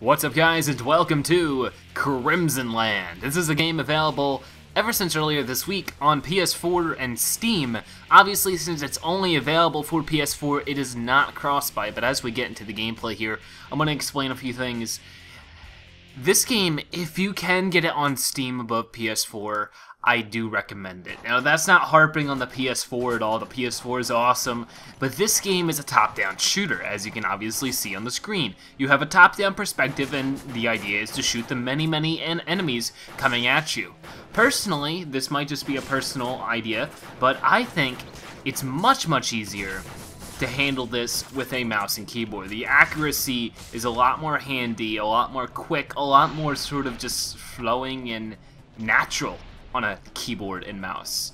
What's up guys and welcome to Crimsonland. This is a game available ever since earlier this week on PS4 and Steam. Obviously since it's only available for PS4 it is not cross-buy, but as we get into the gameplay here I'm going to explain a few things. This game, if you can get it on Steam above PS4, I do recommend it. Now, that's not harping on the PS4 at all. The PS4 is awesome, but this game is a top-down shooter, as you can obviously see on the screen. You have a top-down perspective, and the idea is to shoot the many, many en enemies coming at you. Personally, this might just be a personal idea, but I think it's much, much easier to handle this with a mouse and keyboard. The accuracy is a lot more handy, a lot more quick, a lot more sort of just flowing and natural on a keyboard and mouse.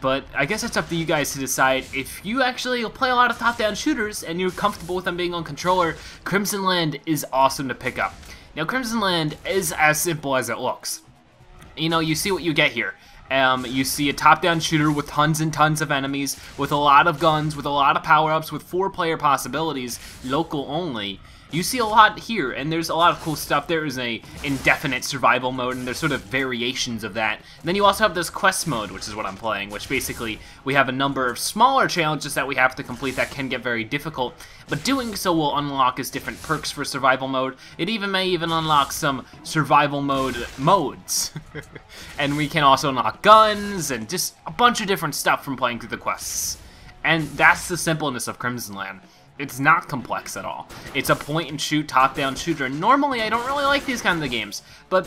But I guess it's up to you guys to decide if you actually play a lot of top-down shooters and you're comfortable with them being on controller, Crimsonland is awesome to pick up. Now, Crimsonland is as simple as it looks. You know, you see what you get here. Um, you see a top-down shooter with tons and tons of enemies, with a lot of guns, with a lot of power-ups, with four-player possibilities, local only you see a lot here, and there's a lot of cool stuff. There is a indefinite survival mode, and there's sort of variations of that. And then you also have this quest mode, which is what I'm playing, which basically we have a number of smaller challenges that we have to complete that can get very difficult, but doing so will unlock us different perks for survival mode. It even may even unlock some survival mode modes. and we can also unlock guns, and just a bunch of different stuff from playing through the quests. And that's the simpleness of Crimsonland. It's not complex at all. It's a point-and-shoot, top-down shooter. Normally, I don't really like these kinds of games, but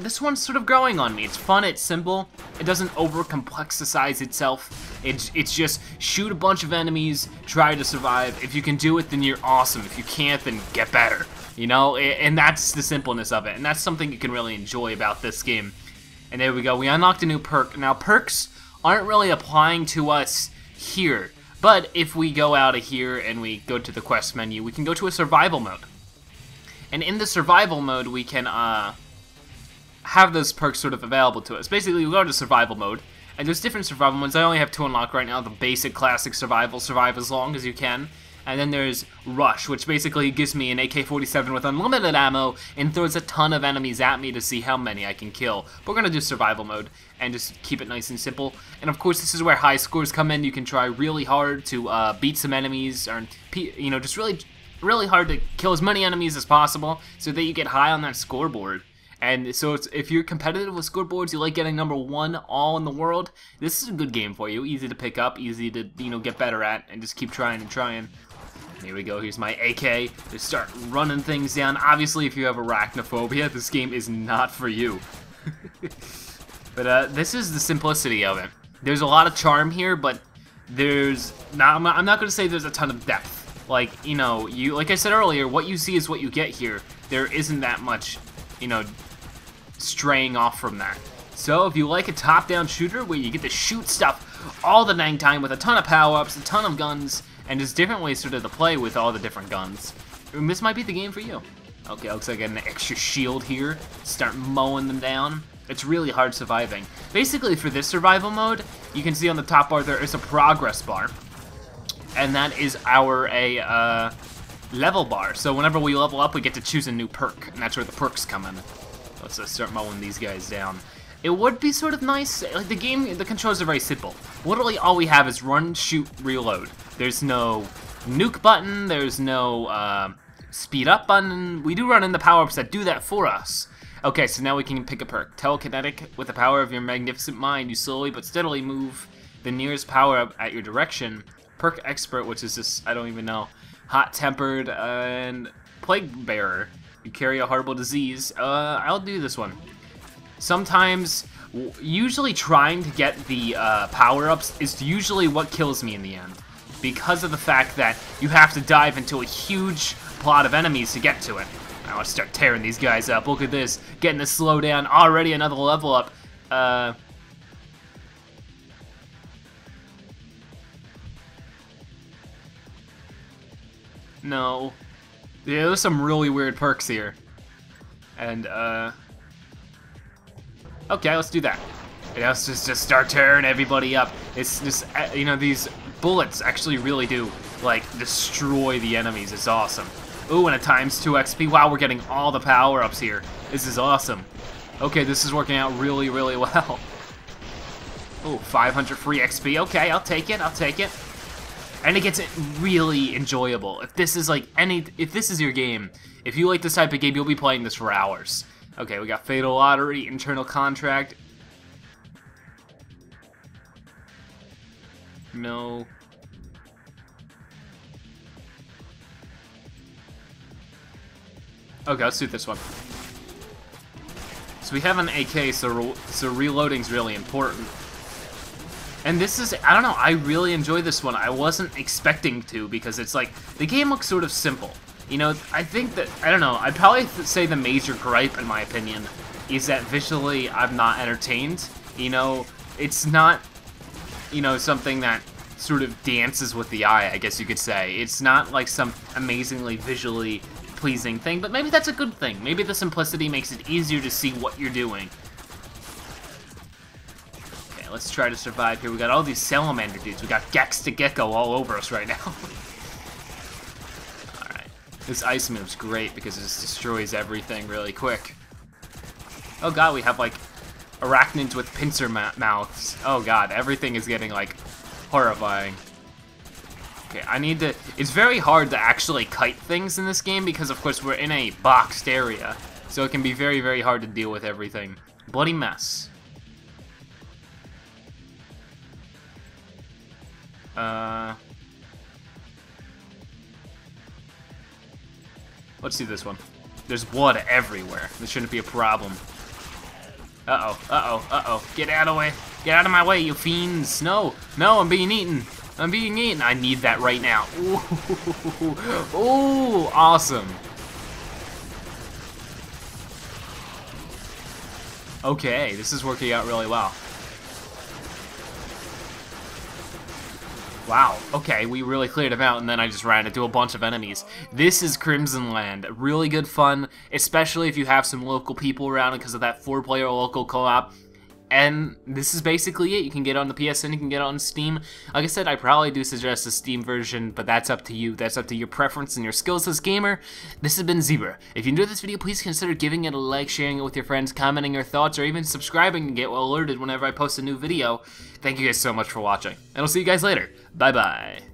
this one's sort of growing on me. It's fun, it's simple, it doesn't over-complexize itself. It's, it's just shoot a bunch of enemies, try to survive. If you can do it, then you're awesome. If you can't, then get better. You know, and that's the simpleness of it, and that's something you can really enjoy about this game. And there we go, we unlocked a new perk. Now, perks aren't really applying to us here. But if we go out of here and we go to the quest menu, we can go to a survival mode. And in the survival mode, we can uh, have those perks sort of available to us. Basically, we go to survival mode, and there's different survival modes. I only have two unlocked right now. The basic classic survival, survive as long as you can. And then there's Rush, which basically gives me an AK-47 with unlimited ammo and throws a ton of enemies at me to see how many I can kill. But we're going to do survival mode and just keep it nice and simple. And of course, this is where high scores come in. You can try really hard to uh, beat some enemies, or you know, just really, really hard to kill as many enemies as possible so that you get high on that scoreboard. And so if you're competitive with scoreboards, you like getting number one all in the world, this is a good game for you. Easy to pick up, easy to, you know, get better at, and just keep trying and trying. Here we go, here's my AK. Just start running things down. Obviously, if you have arachnophobia, this game is not for you. but uh, this is the simplicity of it. There's a lot of charm here, but there's not, I'm not going to say there's a ton of depth. Like, you know, you like I said earlier, what you see is what you get here. There isn't that much, you know, straying off from that. So if you like a top-down shooter where you get to shoot stuff all the dang time with a ton of power-ups, a ton of guns, and there's different ways sort of to play with all the different guns. And this might be the game for you. Okay, looks like I get an extra shield here. Start mowing them down. It's really hard surviving. Basically, for this survival mode, you can see on the top bar there is a progress bar. And that is our a uh, level bar. So whenever we level up, we get to choose a new perk. And that's where the perks come in. Let's start mowing these guys down. It would be sort of nice, like the game, the controls are very simple. Literally all we have is run, shoot, reload. There's no nuke button, there's no uh, speed up button. We do run in the power-ups that do that for us. Okay, so now we can pick a perk. Telekinetic, with the power of your magnificent mind, you slowly but steadily move the nearest power-up at your direction. Perk Expert, which is just, I don't even know. Hot-tempered, and Plague Bearer. You carry a horrible disease. Uh, I'll do this one sometimes, usually trying to get the uh, power-ups is usually what kills me in the end. Because of the fact that you have to dive into a huge plot of enemies to get to it. Now let's start tearing these guys up. Look at this. Getting the slowdown. Already another level up. Uh... No. Yeah, there's some really weird perks here. And, uh... Okay, let's do that. Let's just, just start tearing everybody up. It's just, uh, you know, these bullets actually really do, like, destroy the enemies. It's awesome. Ooh, and a times 2 XP. Wow, we're getting all the power-ups here. This is awesome. Okay, this is working out really, really well. Ooh, 500 free XP. Okay, I'll take it, I'll take it. And it gets it really enjoyable. If this is like any, if this is your game, if you like this type of game, you'll be playing this for hours. Okay, we got Fatal Lottery, Infernal Contract. No. Okay, let's do this one. So we have an AK, so, re so reloading's really important. And this is, I don't know, I really enjoy this one. I wasn't expecting to because it's like, the game looks sort of simple. You know, I think that, I don't know, I'd probably say the major gripe, in my opinion, is that visually I'm not entertained. You know, it's not, you know, something that sort of dances with the eye, I guess you could say. It's not like some amazingly visually pleasing thing, but maybe that's a good thing. Maybe the simplicity makes it easier to see what you're doing. Okay, let's try to survive here. We got all these salamander dudes. We got Gex to Gecko all over us right now. This ice move's great because it just destroys everything really quick. Oh god, we have like arachnids with pincer mouths. Oh god, everything is getting like horrifying. Okay, I need to... It's very hard to actually kite things in this game because, of course, we're in a boxed area. So it can be very, very hard to deal with everything. Bloody mess. Uh... Let's see this one. There's blood everywhere. This shouldn't be a problem. Uh-oh, uh-oh, uh-oh. Get out of the way. Get out of my way, you fiends. No, no, I'm being eaten. I'm being eaten. I need that right now. Ooh, Ooh awesome. Okay, this is working out really well. Wow, okay, we really cleared him out, and then I just ran into a bunch of enemies. This is Crimsonland. Really good fun, especially if you have some local people around because of that four-player local co-op. And this is basically it. You can get on the PSN, you can get on Steam. Like I said, I probably do suggest the Steam version, but that's up to you. That's up to your preference and your skills as a gamer. This has been Zebra. If you enjoyed this video, please consider giving it a like, sharing it with your friends, commenting your thoughts, or even subscribing and get alerted whenever I post a new video. Thank you guys so much for watching, and I'll see you guys later. Bye-bye.